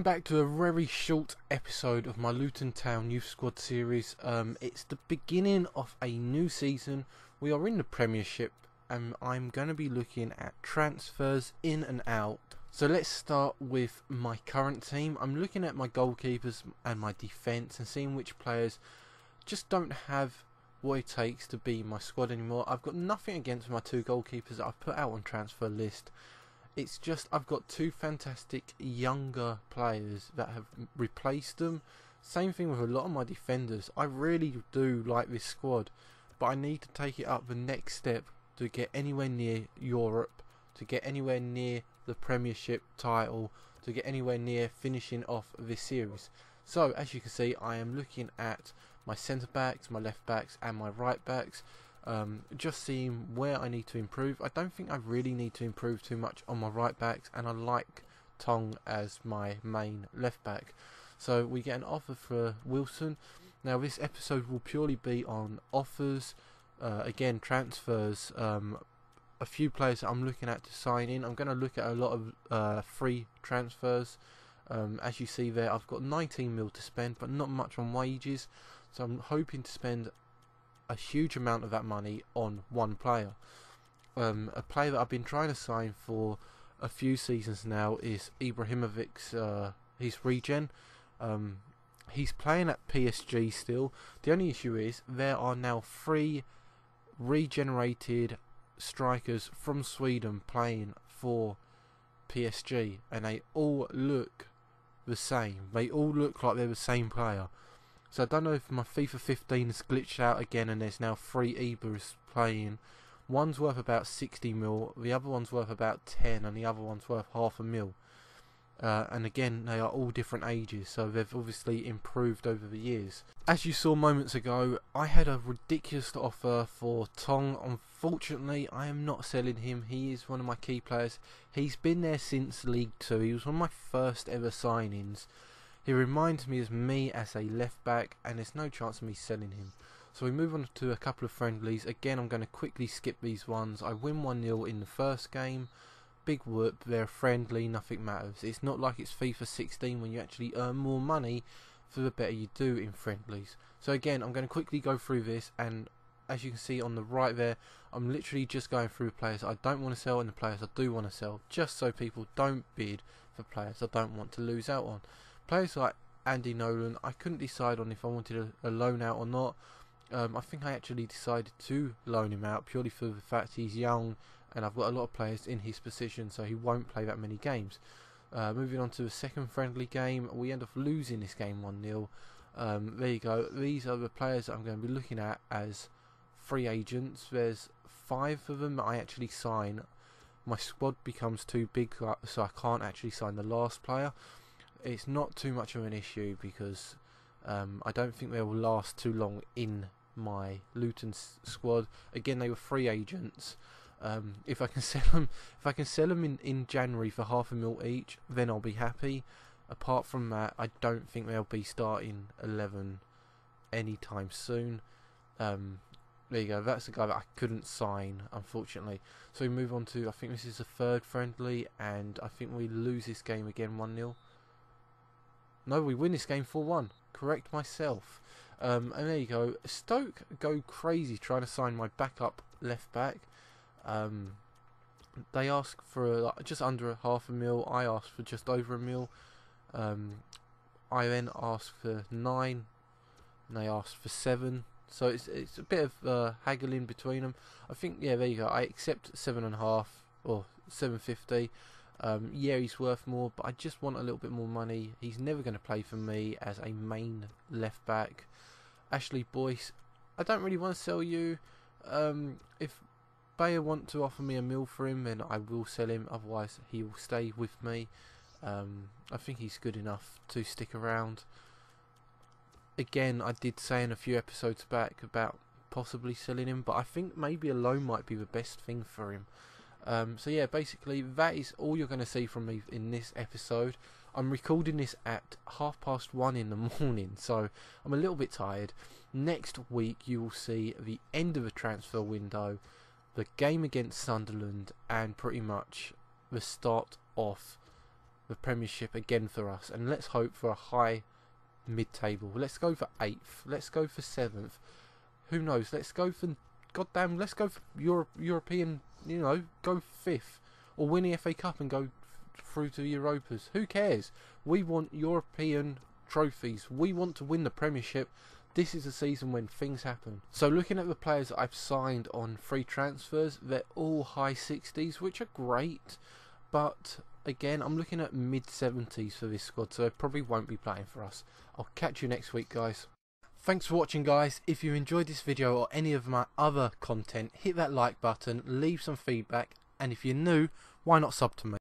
Welcome back to a very short episode of my Luton Town Youth Squad series. Um, it's the beginning of a new season. We are in the Premiership, and I'm going to be looking at transfers in and out. So let's start with my current team. I'm looking at my goalkeepers and my defence and seeing which players just don't have what it takes to be my squad anymore. I've got nothing against my two goalkeepers that I've put out on transfer list it's just I've got two fantastic younger players that have replaced them. Same thing with a lot of my defenders. I really do like this squad, but I need to take it up the next step to get anywhere near Europe, to get anywhere near the Premiership title, to get anywhere near finishing off this series. So, as you can see, I am looking at my centre backs, my left backs, and my right backs um, just seeing where I need to improve. I don't think I really need to improve too much on my right backs, and I like Tong as my main left back. So we get an offer for Wilson. Now this episode will purely be on offers, uh, again transfers, um, a few players that I'm looking at to sign in. I'm going to look at a lot of uh, free transfers. Um, as you see there, I've got 19 mil to spend, but not much on wages. So I'm hoping to spend a huge amount of that money on one player. Um, a player that I've been trying to sign for a few seasons now is Ibrahimovic's uh, his regen. Um, he's playing at PSG still. The only issue is there are now three regenerated strikers from Sweden playing for PSG, and they all look the same. They all look like they're the same player. So I don't know if my FIFA 15 has glitched out again and there's now three Ibras playing. One's worth about 60 mil, the other one's worth about 10, and the other one's worth half a mil. Uh, and again, they are all different ages, so they've obviously improved over the years. As you saw moments ago, I had a ridiculous offer for Tong. Unfortunately, I am not selling him. He is one of my key players. He's been there since League Two. He was one of my first ever signings. He reminds me of me as a left back, and there's no chance of me selling him. So we move on to a couple of friendlies. Again, I'm going to quickly skip these ones. I win 1 0 in the first game. Big whoop, they're friendly, nothing matters. It's not like it's FIFA 16 when you actually earn more money for the better you do in friendlies. So again, I'm going to quickly go through this, and as you can see on the right there, I'm literally just going through players I don't want to sell and the players I do want to sell, just so people don't bid for players I don't want to lose out on. Players like Andy Nolan, I couldn't decide on if I wanted a, a loan out or not. Um, I think I actually decided to loan him out purely for the fact he's young and I've got a lot of players in his position, so he won't play that many games. Uh, moving on to the second friendly game, we end up losing this game 1 0. Um, there you go. These are the players that I'm going to be looking at as free agents. There's five of them that I actually sign. My squad becomes too big, so I can't actually sign the last player it's not too much of an issue because um, I don't think they will last too long in my Luton squad. Again, they were free agents. Um, if I can sell them, if I can sell them in, in January for half a mil each, then I'll be happy. Apart from that, I don't think they'll be starting eleven anytime soon. Um, there you go. That's the guy that I couldn't sign, unfortunately. So we move on to I think this is the third friendly, and I think we lose this game again one 0 no, we win this game 4 1. Correct myself. Um, and there you go. Stoke go crazy trying to sign my backup left back. Um, they ask for uh, just under a half a mil. I asked for just over a mil. Um, I then asked for nine, and they asked for seven. So it's it's a bit of uh, haggling between them. I think yeah, there you go. I accept seven and a half or seven fifty. Um, yeah, he's worth more, but I just want a little bit more money. He's never going to play for me as a main left back. Ashley Boyce, I don't really want to sell you. Um, if Bayer want to offer me a mill for him, then I will sell him. Otherwise, he will stay with me. Um, I think he's good enough to stick around. Again, I did say in a few episodes back about possibly selling him, but I think maybe a loan might be the best thing for him. Um, so yeah, basically that is all you're going to see from me in this episode. I'm recording this at half past one in the morning, so I'm a little bit tired. Next week you will see the end of the transfer window, the game against Sunderland, and pretty much the start of the Premiership again for us, and let's hope for a high mid-table. Let's go for eighth. Let's go for seventh. Who knows? Let's go for goddamn. Let's go for Europe, European. You know, go fifth or win the FA Cup and go through to Europas. Who cares? We want European trophies. We want to win the Premiership. This is a season when things happen. So looking at the players that I've signed on free transfers, they're all high 60s, which are great. But again, I'm looking at mid 70s for this squad, so they probably won't be playing for us. I'll catch you next week, guys. Thanks for watching guys. If you enjoyed this video or any of my other content, hit that like button, leave some feedback, and if you're new, why not sub to me?